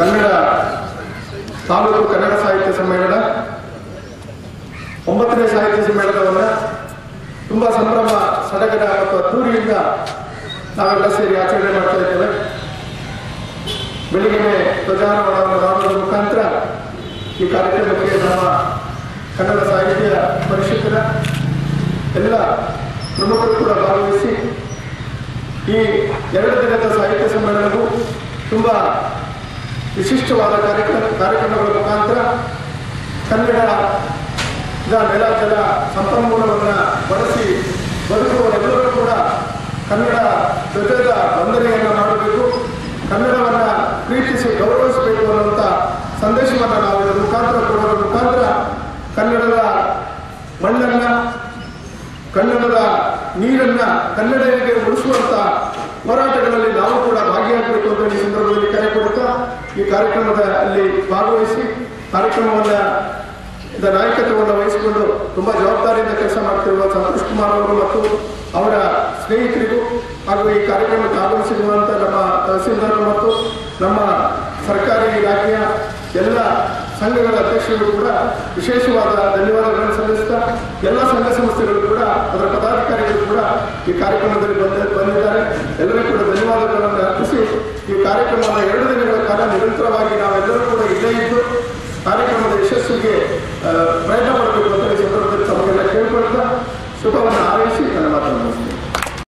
ಕನ್ನಡ ತಾಲೂಕು ಕನ್ನಡ ಸಾಹಿತ್ಯ ಸಮ್ಮೇಳನ, ಒಂಬತ್ತನೇ ಸಾಹಿತ್ಯ ಸಮ್ಮೇಳನವನ್ನು ತುಂಬಾ ಸಂಭ್ರಮ, ಸಡಗರ ಮತ್ತು ಅದ್ದೂರಿಯಿಂದ ನಾವೆಲ್ಲ ಸೇರಿ ಆಚರಣೆ ಮಾಡ್ತಾ ಇದ್ದೇವೆ. ಬೆಳಿಗ್ಗೆ ಧ್ವಜಾರೋಹಣವನ್ನು ಮಾಡುವುದರ ಮುಖಾಂತರ ಈ ಕಾರ್ಯಕ್ರಮಕ್ಕೆ ನಮ್ಮ ಕನ್ನಡ ಸಾಹಿತ್ಯ ಪರಿಷತ್ತಿನ ಎಲ್ಲ ಪ್ರಮುಖರು ಕೂಡ ಭಾಗವಹಿಸಿ ಈ ಎರಡು ದಿನದ ಸಾಹಿತ್ಯ ಸಮ್ಮೇಳನವು ತುಂಬಾ ವಿಶಿಷ್ಟವಾದ ಕಾರ್ಯಕ್ರಮ ಕಾರ್ಯಕ್ರಮಗಳ ಮುಖಾಂತರ ಕನ್ನಡ ನೆಲ ಜಲ ಸಂಪನ್ಮೂಲವನ್ನು ಬಳಸಿ ಬದುಕುವವರೆಲ್ಲರೂ ಕೂಡ ಕನ್ನಡ ಧ್ವಜದ ವಂದನೆಯನ್ನು ಮಾಡಬೇಕು. ಕನ್ನಡವನ್ನು ಪ್ರೀತಿಸಿ ಗೌರವಿಸಬೇಕು ಅನ್ನುವಂಥ ಸಂದೇಶವನ್ನು ನಾವು ಇದರ ಮುಖಾಂತರ ಕೊಡುವ ಮುಖಾಂತರ ಕನ್ನಡದ ಮಣ್ಣನ್ನು, ಕನ್ನಡದ ನೀರನ್ನು ಕನ್ನಡಿಗರಿಗೆ ಉಳಿಸುವಂಥ ಹೋರಾಟಗಳಲ್ಲಿ ನಾವು ಕೂಡ ಭಾಗಿಯಾಗಬೇಕು ಅಂತ ಈ ಸಂದರ್ಭದಲ್ಲಿ ಕರೆ ಕೊಡುತ್ತಾ ಈ ಕಾರ್ಯಕ್ರಮದ ಅಲ್ಲಿ ಭಾಗವಹಿಸಿ, ಕಾರ್ಯಕ್ರಮವನ್ನ ನಾಯಕತ್ವವನ್ನು ವಹಿಸಿಕೊಂಡು ತುಂಬಾ ಜವಾಬ್ದಾರಿಯಿಂದ ಕೆಲಸ ಮಾಡ್ತಿರುವ ಸಂತೋಷ್ ಕುಮಾರ್ ಅವರು ಮತ್ತು ಅವರ ಸ್ನೇಹಿತರಿಗೂ ಹಾಗೂ ಈ ಕಾರ್ಯಕ್ರಮಕ್ಕೆ ಆಗಮಿಸಿರುವಂತಹ ನಮ್ಮ ತಹಸೀಲ್ದಾರ್ ಮತ್ತು ನಮ್ಮ ಸರ್ಕಾರಿ ಇಲಾಖೆಯ ಎಲ್ಲ ಸಂಘಗಳ ಅಧ್ಯಕ್ಷರು ಕೂಡ ವಿಶೇಷವಾದ ಧನ್ಯವಾದಗಳನ್ನು ಸಲ್ಲಿಸ್ತಾ ಎಲ್ಲ ಸಂಘ ಸಂಸ್ಥೆಗಳು ಕೂಡ, ಅದರ ಪದಾಧಿಕಾರಿಗಳು ಕೂಡ ಈ ಕಾರ್ಯಕ್ರಮದಲ್ಲಿ ಬಂದ ಬಂದಿದ್ದಾರೆ. ಎಲ್ಲರಿಗೂ ಕೂಡ ಧನ್ಯವಾದಗಳನ್ನು ಅರ್ಪಿಸಿ ಈ ಕಾರ್ಯಕ್ರಮದ ಎರಡು ದಿನಗಳ ನಿರಂತರವಾಗಿ ನಾವೆಲ್ಲರೂ ಕೂಡ ಇಲ್ಲೇ ಇದ್ದು ಕಾರ್ಯಕ್ರಮದ ಯಶಸ್ಸಿಗೆ ಪ್ರಯತ್ನ ಮಾಡಬೇಕು ಅಂತ ಈ ಸಂದರ್ಭದಲ್ಲಿ ತಮಗೆಲ್ಲ ಕೇಳ್ಕೊಳ್ತಾ ಶುಭವನ್ನು